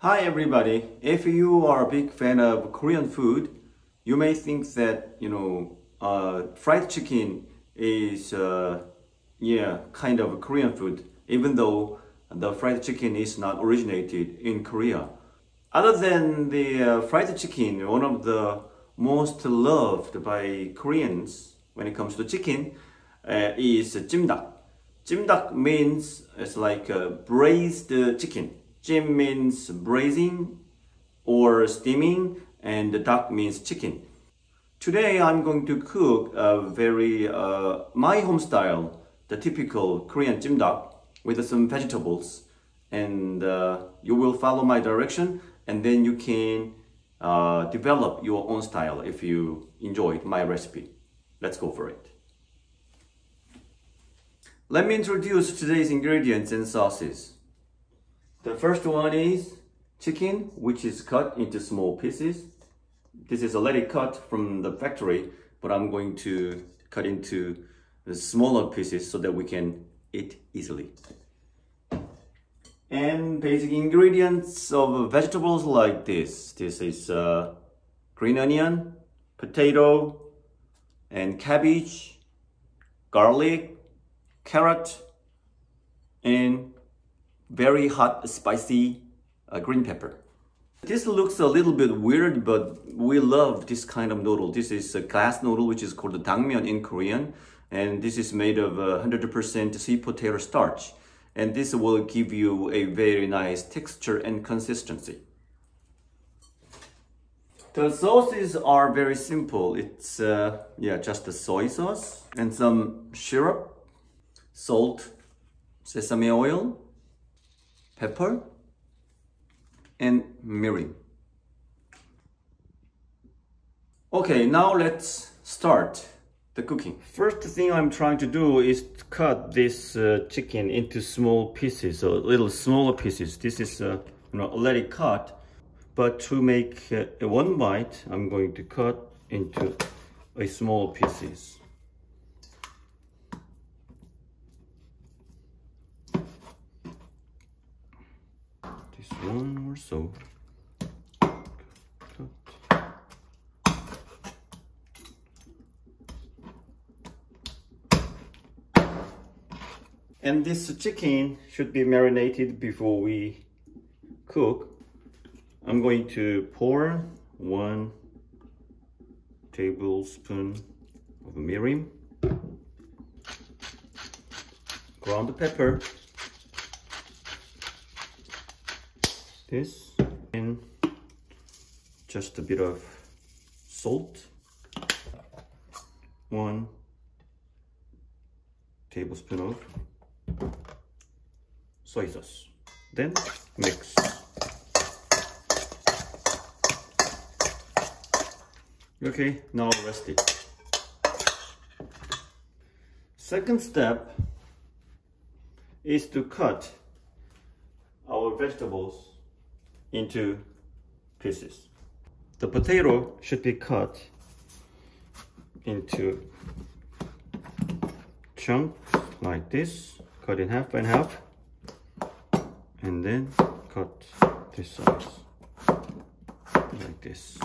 Hi everybody. If you are a big fan of Korean food, you may think that, you know, uh, fried chicken is, uh, yeah, kind of Korean food, even though the fried chicken is not originated in Korea. Other than the uh, fried chicken, one of the most loved by Koreans when it comes to chicken uh, is jjimdak. Jjimdak means it's like a braised chicken. Jim means braising or steaming and the dak means chicken. Today I'm going to cook a very uh, my home style, the typical Korean jim jjimdak with some vegetables and uh, you will follow my direction and then you can uh, develop your own style if you enjoyed my recipe. Let's go for it. Let me introduce today's ingredients and sauces. The first one is chicken, which is cut into small pieces. This is already cut from the factory, but I'm going to cut into smaller pieces so that we can eat easily. And basic ingredients of vegetables like this. This is uh, green onion, potato, and cabbage, garlic, carrot, and very hot, spicy uh, green pepper. This looks a little bit weird, but we love this kind of noodle. This is a glass noodle, which is called the dangmyeon in Korean. And this is made of 100% uh, sweet potato starch. And this will give you a very nice texture and consistency. The sauces are very simple. It's uh, yeah, just the soy sauce and some syrup, salt, sesame oil, pepper, and mirin. Okay, now let's start the cooking. First thing I'm trying to do is to cut this uh, chicken into small pieces, so little smaller pieces. This is uh, you know, already cut, but to make uh, one bite, I'm going to cut into a small pieces. One or so. And this chicken should be marinated before we cook. I'm going to pour one tablespoon of mirin, ground pepper, this and just a bit of salt. One tablespoon of soy sauce. Then mix. Okay now rest it. Second step is to cut our vegetables into pieces. The potato should be cut into chunks like this, cut in half and half, and then cut this size like this.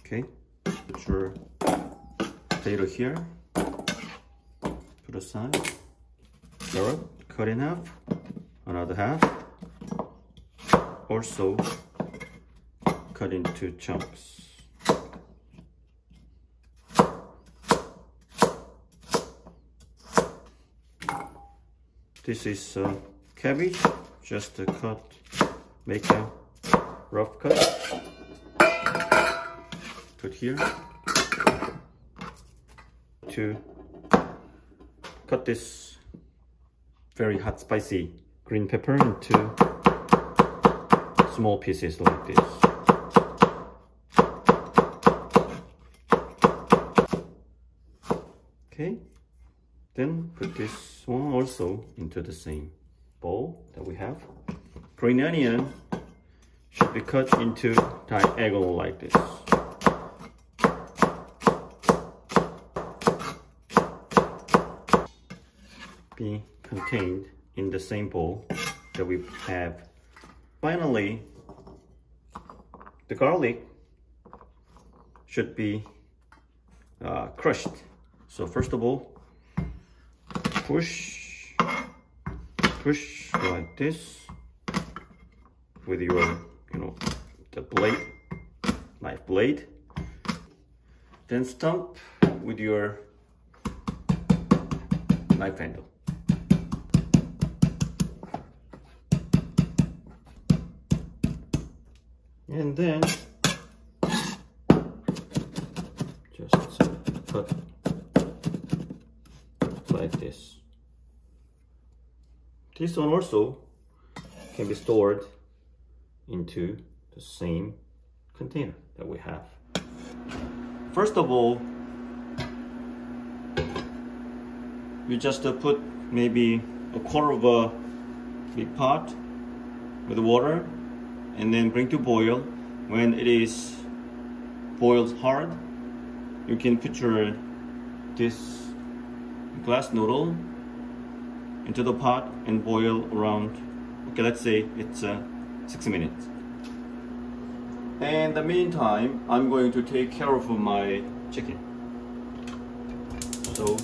Okay, put your potato here, put aside, carrot, cut in half, another half. Or so cut into chunks. This is uh, cabbage just a cut make a rough cut. Put here. To cut this very hot spicy green pepper into small pieces like this. Okay, then put this one also into the same bowl that we have. Green onion should be cut into diagonal like this. Be contained in the same bowl that we have. Finally, the garlic should be uh, crushed. So first of all, push, push like this with your, you know, the blade, knife blade. Then stomp with your knife handle. And then just cut like this. This one also can be stored into the same container that we have. First of all, you just uh, put maybe a quarter of a big pot with water and then bring to boil. When it is boiled hard, you can put your this glass noodle into the pot and boil around okay let's say it's uh, minutes. In the meantime I'm going to take care of my chicken. So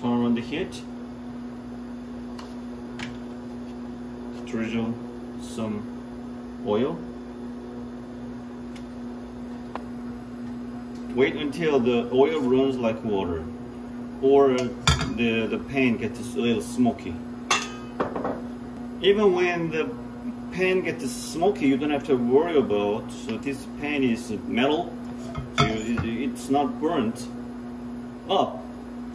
turn on the heat. Drizzle some oil wait until the oil runs like water or the, the pan gets a little smoky. Even when the pan gets smoky, you don't have to worry about. So this pan is metal, so it's not burnt up.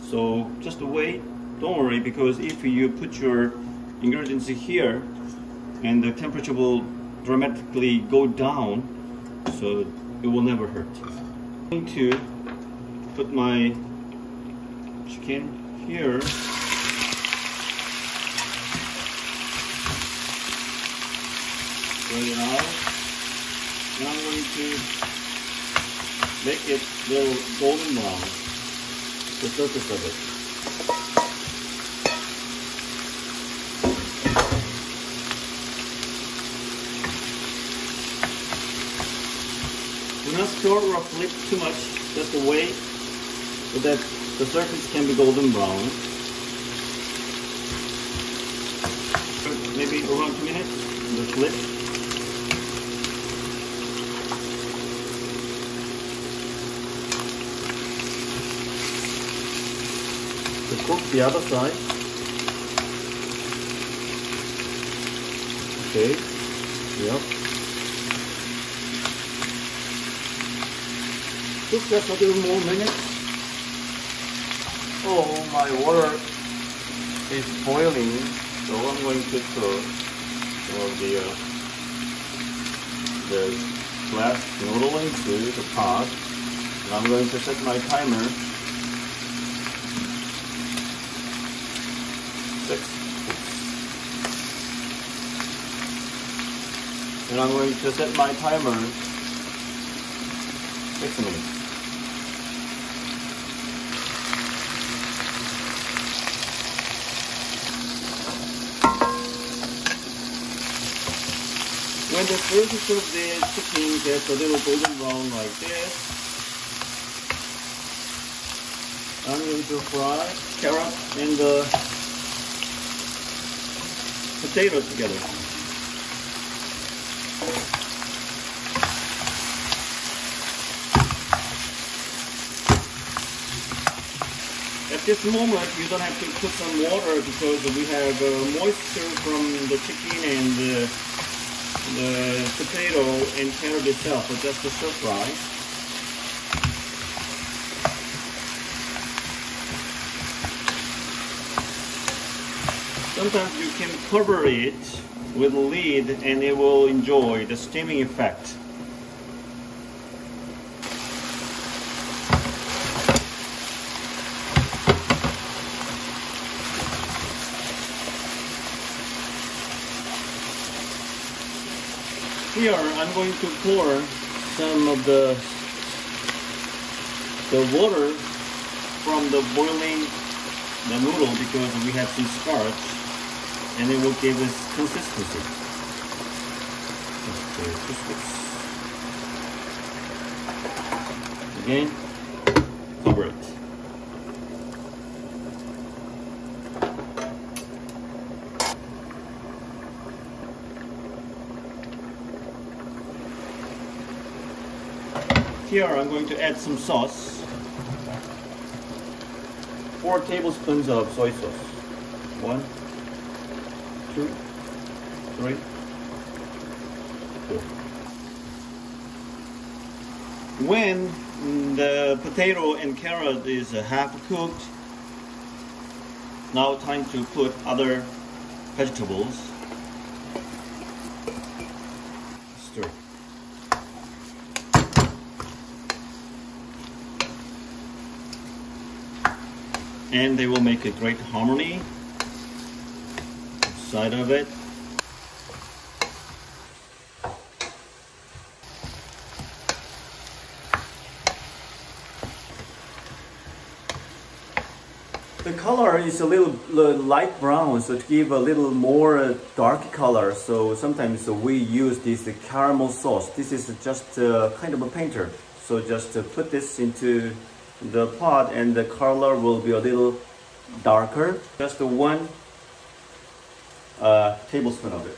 So just wait, don't worry, because if you put your ingredients here, and the temperature will dramatically go down, so it will never hurt. I'm going to put my chicken here. Bring it out. And I'm going to make it little golden brown, the surface of it. Not stir or flip too much, just wait so that the surface can be golden brown. Maybe around two minutes, the flip. To cook the other side. Okay, yep. Just a little more minutes. Oh, my water is boiling, so I'm going to put some the uh, the glass noodle into the pot. And I'm going to set my timer six. And I'm going to set my timer six minutes. When the surface of the chicken gets a little golden brown like this, I'm going to fry carrot and the potato together. At this moment, you don't have to put some water because we have uh, moisture from the chicken and the the potato and carrot itself, but just a fry. Sometimes you can cover it with a lid and it will enjoy the steaming effect. Here I'm going to pour some of the the water from the boiling the noodle because we have some starch and it will give us consistency. Again, cover it. Here I'm going to add some sauce. 4 tablespoons of soy sauce. One, two, three, four. When the potato and carrot is uh, half cooked, now time to put other vegetables. Stir. And they will make a great harmony side of it The color is a little light brown, so to give a little more uh, dark color. So sometimes we use this caramel sauce. This is just uh, kind of a painter. So just uh, put this into the pot and the color will be a little darker. Just one uh, tablespoon of it.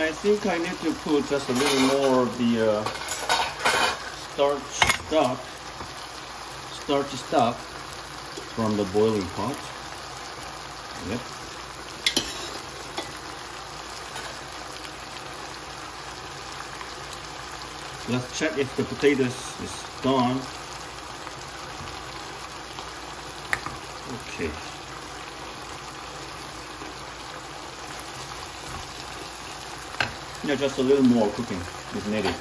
I think I need to put just a little more of the uh, starch stock, starch stock from the boiling pot. Yep. Let's check if the potatoes is done. Okay. Yeah, just a little more cooking is needed.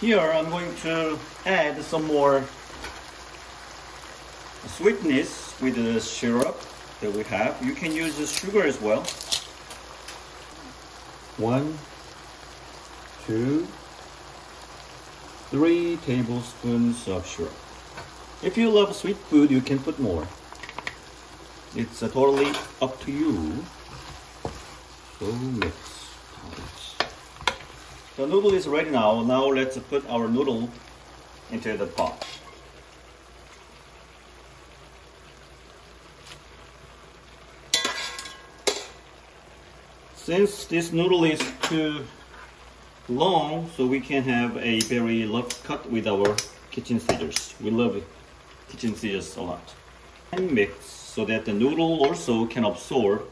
Here I'm going to add some more sweetness with the syrup that we have. You can use the sugar as well. One, two, three tablespoons of syrup. If you love sweet food, you can put more. It's uh, totally up to you. So mix. The noodle is ready now. Now let's put our noodle into the pot. Since this noodle is too long, so we can have a very rough cut with our kitchen scissors. We love kitchen scissors a lot. And mix so that the noodle also can absorb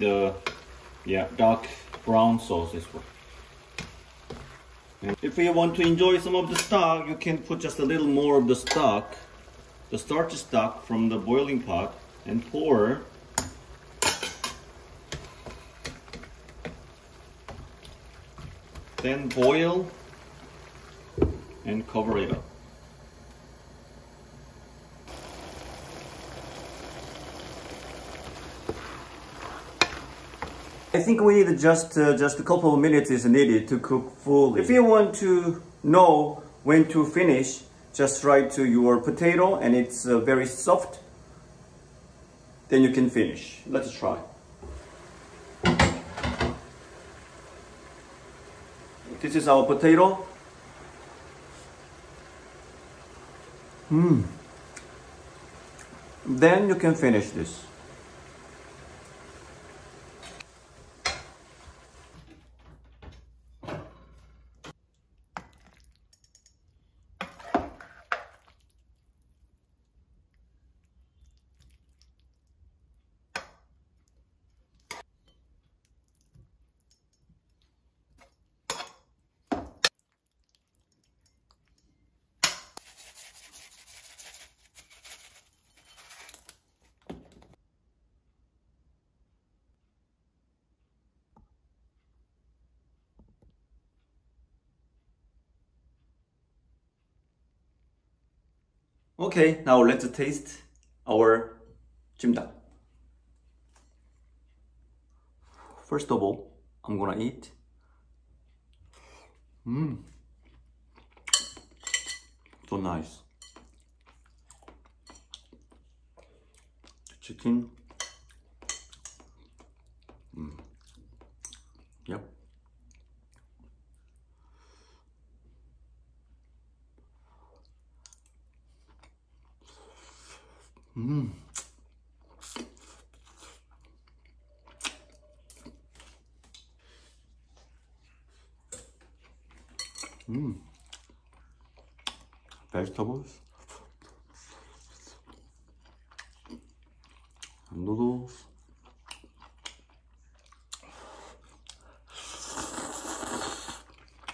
the yeah dark brown sauce as well. And if you want to enjoy some of the stock, you can put just a little more of the stock, the starch stock from the boiling pot and pour Then boil and cover it up. I think we need just uh, just a couple of minutes is needed to cook fully. If you want to know when to finish, just write to your potato and it's uh, very soft. Then you can finish. Let's try. This is our potato. Hmm. Then you can finish this. Okay, now let's taste our jjimdak. First of all, I'm gonna eat Mmm. So nice. chicken. Mm. Yep. Mmm. Mmm. Vegetables. noodles.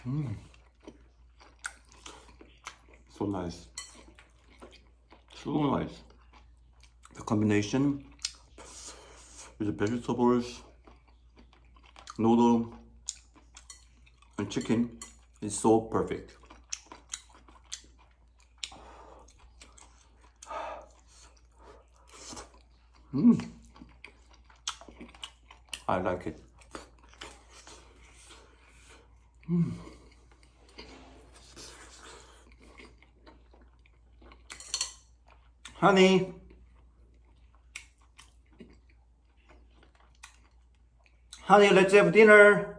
Mmm. So nice. So nice. The combination with the vegetables, noodle, and chicken is so perfect. Mm. I like it. Mm. Honey. Honey, let's have dinner.